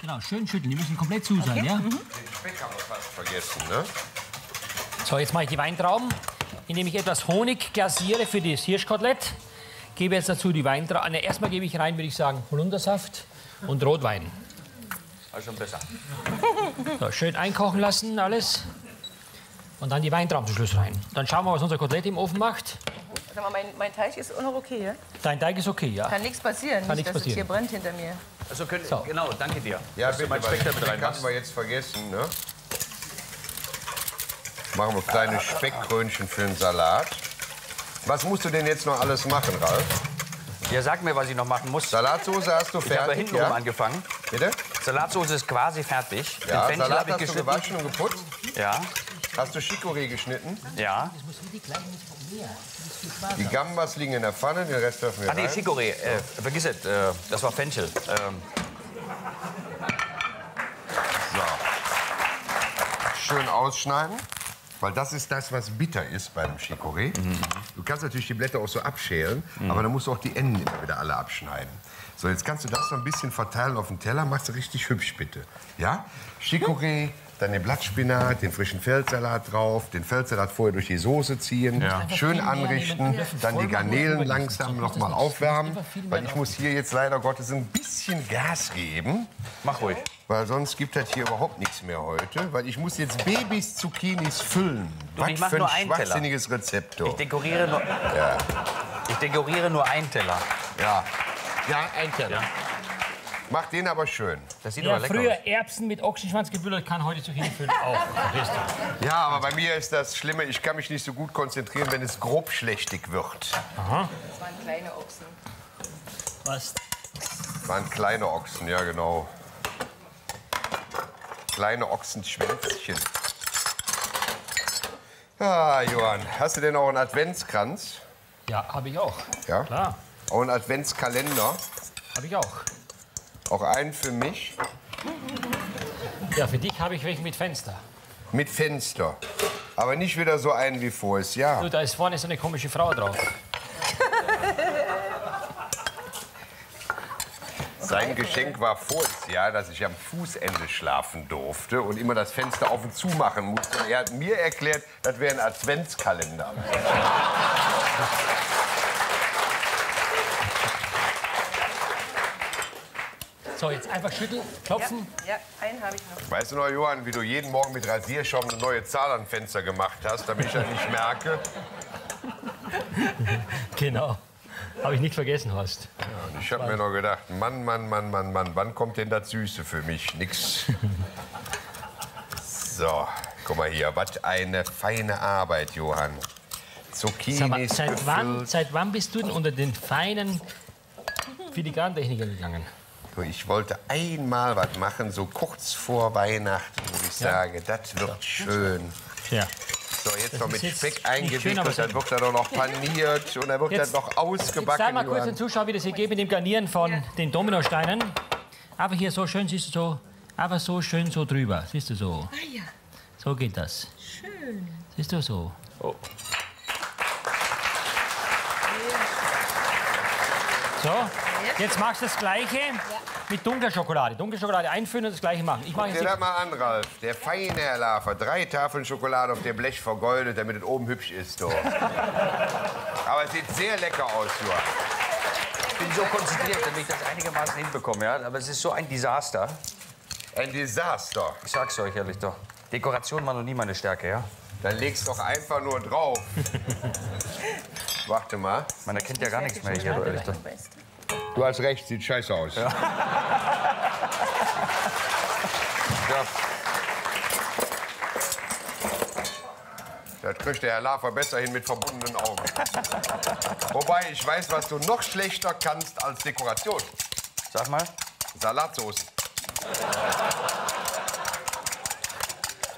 genau, schön schütteln. Die müssen komplett zu sein, ja? Speck haben wir fast vergessen, ne? So, jetzt mache ich die Weintrauben, indem ich etwas Honig glasiere für das Hirschkotelett. Gebe jetzt dazu die Weintrauben. Ne, erstmal gebe ich rein, würde ich sagen, Holundersaft und Rotwein. Also schon besser. So, schön einkochen lassen, alles. Und dann die Weintrauben zum Schluss rein. Dann schauen wir, was unser Kotelett im Ofen macht. Sag mal, mein, mein Teig ist auch noch okay, ja? Dein Teig ist okay, ja. Kann nichts passieren, Kann nicht, nichts dass es hier passieren. brennt hinter mir. Also können, So. Genau, danke dir. Ja, Dass du bitte, mein Speck da mit den reinmachst. hatten wir jetzt vergessen, ne? Machen wir kleine Speckkrönchen für den Salat. Was musst du denn jetzt noch alles machen, Ralf? Ja, sag mir, was ich noch machen muss. Salatsoße hast du Ich habe da fertig, hinten ja? rum angefangen. Bitte? Salatsauce ist quasi fertig. Ja, Den Fenchel Salat habe ich hast du geschnitten. gewaschen und geputzt. Ja, Hast du Chicorée geschnitten. ja. Die Gambas liegen in der Pfanne, den Rest dürfen wir Ah, nee, rein. Chicorée. Äh, vergiss es. Äh, das war Fenchel. Ähm, Schön ausschneiden, weil das ist das, was bitter ist bei dem Chicorée. Du kannst natürlich die Blätter auch so abschälen, aber dann musst du auch die Enden immer wieder alle abschneiden. So, jetzt kannst du das so ein bisschen verteilen auf den Teller, machst du richtig hübsch bitte. Ja? Chicorée, dann den Blattspinat, den frischen Feldsalat drauf, den Feldsalat vorher durch die Soße ziehen, schön anrichten, dann die Garnelen langsam noch mal aufwärmen, weil ich muss hier jetzt leider Gottes ein bisschen Gas geben. mach ruhig. Weil sonst gibt es hier überhaupt nichts mehr heute. Weil ich muss jetzt Babys Zucchinis füllen. Du, ich Was für ein nur einen Teller. schwachsinniges Rezept. Ich dekoriere nur, ich dekoriere nur einen Teller. Ja. Ja, ein Teller. Ja. Mach den aber schön. Das sieht Wer aber lecker früher aus. Erbsen mit Ochsenschwanz gebüllert, kann heute Zucchini füllen. Auch. Ja, aber bei mir ist das Schlimme, ich kann mich nicht so gut konzentrieren, wenn es grob schlechtig wird. Das waren kleine Ochsen. Was? Waren kleine Ochsen, ja genau. Kleine Ochsenschwänzchen. Ah, Johann, hast du denn auch einen Adventskranz? Ja, habe ich auch. Ja? Klar, Auch einen Adventskalender? habe ich auch. Auch einen für mich? Ja, für dich habe ich welchen mit Fenster. Mit Fenster. Aber nicht wieder so einen wie voriges Jahr. Du, da ist vorne so eine komische Frau drauf. Sein Geschenk war voriges ja, dass ich am Fußende schlafen durfte und immer das Fenster auf und zu machen musste. Er hat mir erklärt, das wäre ein Adventskalender. So, jetzt einfach schütteln, klopfen. Ja, einen habe ich noch. Weißt du noch, Johann, wie du jeden Morgen mit Rasierschaum eine neue Zahl an Fenster gemacht hast, damit ich das nicht merke? Genau. Habe ich nicht vergessen, Horst. Und ich habe mir noch gedacht, Mann, Mann, Mann, Mann, Mann, wann kommt denn das Süße für mich? Nix. So, guck mal hier, was eine feine Arbeit, Johann. Zucchinis Sag mal, seit wann, seit wann bist du denn unter den feinen Filigrantechniker gegangen? Ich wollte einmal was machen, so kurz vor Weihnachten, wo ich sage, das wird schön. Ja. So, jetzt Das noch mit jetzt Speck nicht schön, aber eingewickelt, dann wird er doch noch paniert und dann wird er Jetzt- noch Jetzt ausgebacken. zeig mal kurz den. Zuschauern, wie das hier geht mit dem Garnieren von den Dominosteinen. Aber hier so schön, siehst du so, einfach so schön so drüber. Siehst du so? Ah ja, So geht das. schön. Siehst du so? So, jetzt machst du das Gleiche mit dunkler Schokolade. Dunkle Schokolade einfüllen und das Gleiche machen. Ich mache Guck jetzt dir das mal an, Ralf. Der feine Herr Lafer. Drei Tafeln Schokolade auf dem Blech vergoldet, damit es oben hübsch ist. Doch. Aber es sieht sehr lecker aus, Johann. Ich bin so konzentriert, damit ich das einigermaßen hinbekomme. Ja? Aber es ist so ein Desaster. Ein Desaster. Ich sag's euch ehrlich doch. Dekoration war noch nie meine Stärke, ja? Dann legst doch einfach nur drauf. Warte mal. Man erkennt ja gar nichts mehr hier, ehrlich doch. Du hast recht, sieht scheiße aus. Ja. Das kriegt der Herr Lafer besser hin mit verbundenen Augen. Wobei, ich weiß, was du noch schlechter kannst als Dekoration. Sag mal. Salatsoßen.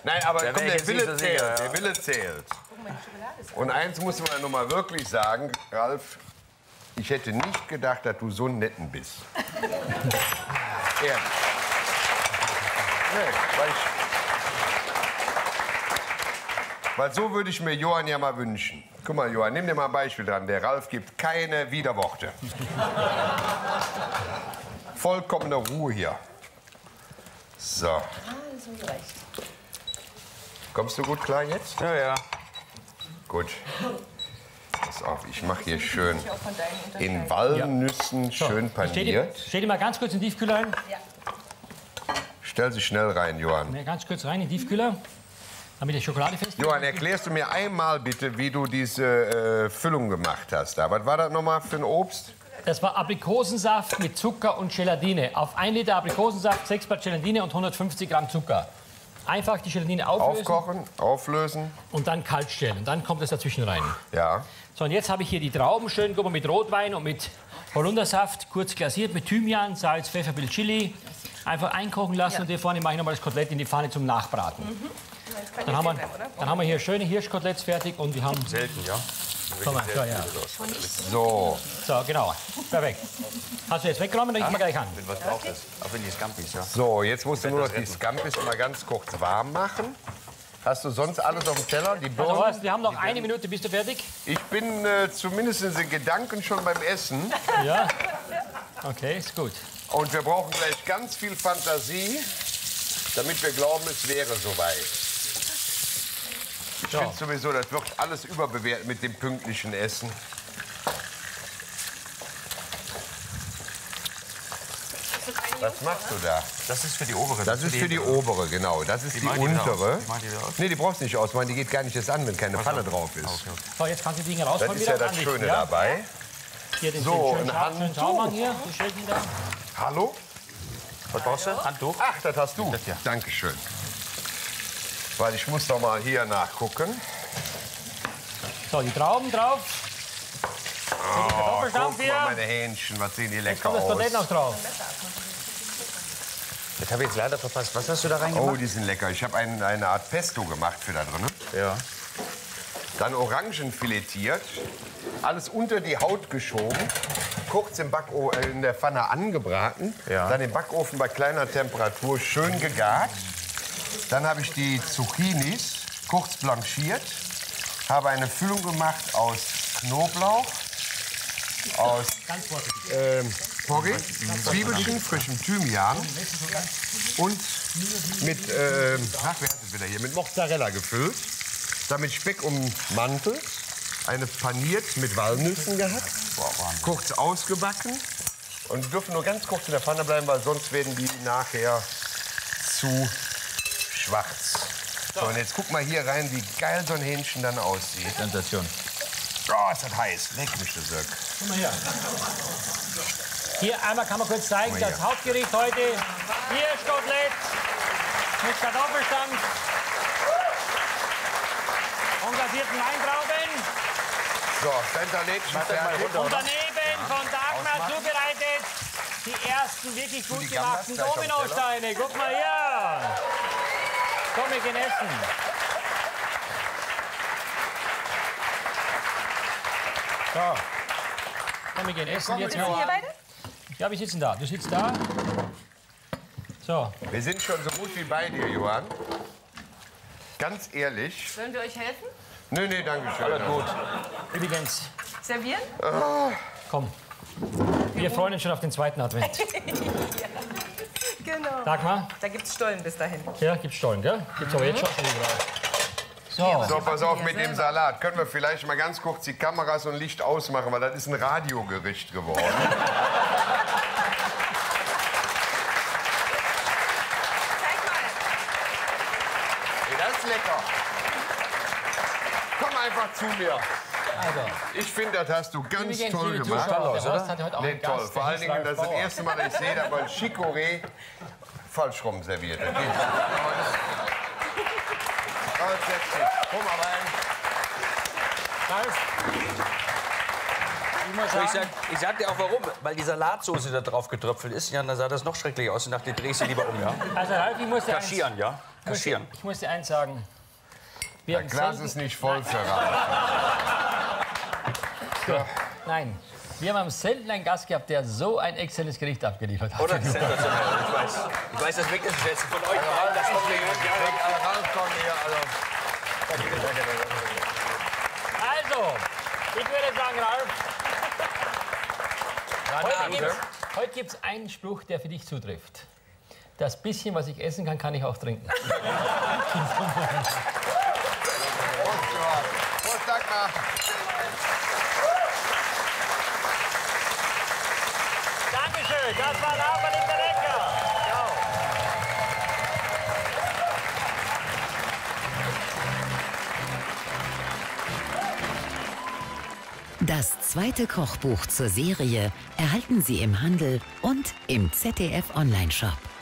Nein, aber Da komm, der Wille zählt. Der Wille zählt. Und eins muss man noch mal wirklich sagen, Ralf, ich hätte nicht gedacht, dass du so einen netten bist. Ehrlich. Nee, weil, ich, weil so würde ich mir Johann ja mal wünschen. Guck mal, Johann, nimm dir mal ein Beispiel dran. Der Ralf gibt keine Widerworte. Vollkommene Ruhe hier. So. Kommst du gut klar jetzt? Ja, ja. Gut. Pass auf, ich mache hier schön in Walnüssen schön paniert. stell dir mal ganz kurz in den Tiefkühler rein. Stell sie schnell rein, Johann. Ja, ganz kurz rein in den Tiefkühler. Damit die Schokolade fest. Johann, erklärst du mir einmal bitte, wie du diese äh, Füllung gemacht hast? Da, was war das nochmal für ein Obst? Das war Aprikosensaft mit Zucker und Gelatine. Auf 1 Liter Aprikosensaft, 6 Blatt Gelatine und 150 Gramm Zucker. Einfach die Gelatine auflösen Aufkochen, auflösen. und dann kalt stellen. Und dann kommt es dazwischen rein. Ja. So, und jetzt habe ich hier die Trauben schön guck mal, mit Rotwein und mit Holundersaft, kurz glasiert mit Thymian, Salz, Pfeffer, Bild, Chili. Einfach einkochen lassen und hier vorne mache ich nochmal das Kotelett in die Pfanne zum Nachbraten. Dann, haben wir, dann haben wir hier schöne Hirschkoteletts fertig und wir haben... Selten, ja. Komm mal, so, ja. So. so, genau. Perfekt. Hast du jetzt weggenommen, dann ich mal gleich an. Wenn was drauf ist. Auch wenn die Scampis, ja. So, jetzt musst du nur noch die. Scampis mal ganz kurz warm machen. Hast du sonst alles auf dem Teller? Die Also, Birnen? Horst, wir haben noch eine Minute, bist du fertig? Ich bin äh, zumindest in Gedanken schon beim Essen. Ja. Okay, ist gut. Und wir brauchen gleich ganz viel Fantasie, damit wir glauben, es wäre soweit. Ich So. finde sowieso, das wird alles überbewertet mit dem pünktlichen Essen. Was machst du da? Das ist für die obere. Das ist für die obere, genau. Das ist die, die untere. Die die. Nee, die brauchst du nicht ausmachen. Die geht gar nicht erst an, wenn keine Pfanne drauf ist. So, jetzt kannst du die Dinge Das rausholen. ist wieder ja das anrichten, Schöne ja? dabei. Hier den So, schönen ein schönen Handtuch. Schaummann hier. Die. Hallo? Was brauchst du? Handtuch? Ach, das hast du. Das. Dankeschön. Weil ich muss doch mal hier nachgucken. So, die Trauben drauf. Oh, guck hier. mal, meine Hähnchen, was sehen die Jetzt lecker kommt das aus. noch drauf. Das habe ich jetzt leider verpasst. Was hast du da Oh, reingemacht? die sind lecker. Ich habe ein, eine Art Pesto gemacht für da drin. ja. Dann Orangen filetiert, alles unter die Haut geschoben, kurz im Backo äh, in der Pfanne angebraten, Ja. dann im Backofen bei kleiner Temperatur schön gegart. Dann habe ich die Zucchinis kurz blanchiert, habe eine Füllung gemacht aus Knoblauch, aus ähm, Porree, Zwiebelchen, frischem Thymian und mit, äh, ach, wer hat es wieder hier, mit Mozzarella gefüllt. Damit Speck ummantelt. Eine paniert mit Walnüssen gehabt. Kurz ausgebacken. Und dürfen nur ganz kurz in der Pfanne bleiben, weil sonst werden die nachher zu schwarz. So, und jetzt guck mal hier rein, wie geil so ein Hähnchen dann aussieht. Sensation. Oh, ist das heiß. Leck mich das Söck. Hier einmal kann man kurz zeigen, Guck mal das hier. Hauptgericht heute. Hier Kotelett mit Kartoffelstampf und glasierten Weintrauben. So, Centerlädchen fertig. Und daneben von Dagmar zubereitet die ersten wirklich gut gemachten Dominosteine. Guck mal hier. Komm, wir gehen essen. So. Komm, wir gehen essen jetzt Sitzen hier beide? Ja, wir sitzen da. Du sitzt da. So, Wir sind schon so gut wie bei dir, Johann. Ganz ehrlich. Sollen wir euch helfen? Nee, nee, danke schön. Alles gut. Übrigens, Servieren? komm. Wir freuen uns schon auf den zweiten Advent. Genau. Dagmar, Da gibt's Stollen bis dahin. ja, gibt's Stollen, gell? Gibt's aber jetzt schon. So, So, pass auf mit dem Salat. Können wir vielleicht mal ganz kurz die Kameras und Licht ausmachen, weil das ist ein Radiogericht geworden. Zeig mal. Das ist lecker. Komm einfach zu mir. also. Ich finde, das hast du ganz toll gemacht. Zuschauer, der Horst hatte heute auch Nee, toll. Vor allen Dingen, das ist das erste Mal, dass ich sehe, dass man Chicorée falsch rum serviert. Komm ich sag, ich sag dir auch warum. Weil die Salatsoße da drauf getröpfelt ist. Ja, dann sah das noch schrecklich aus. Und dachte, drehst du lieber um, ja? also Ralf, ich muss dir eins, Kaschieren, ja? ich muss dir- Kaschieren. ich muss dir eins sagen. Wir Das haben Glas selten- ist nicht voll für Ralf. Nein, wir haben selten einen Gast gehabt, der so ein exzellentes Gericht abgeliefert hat. Oder? Sensationell. Ich weiß. Ich weiß das wirklich zu schätzen. Von euch allen das Kompliment. Ja, hier. Also. Also, ich würde sagen, Ralf, heute gibt's, heute gibt's einen Spruch, der für dich zutrifft. Das bisschen, was ich essen kann, kann ich auch trinken. Prost, Dagmar. Dankeschön, das war Lecker. Ciao. Das zweite Kochbuch zur Serie erhalten Sie im Handel und im ZDF Onlineshop.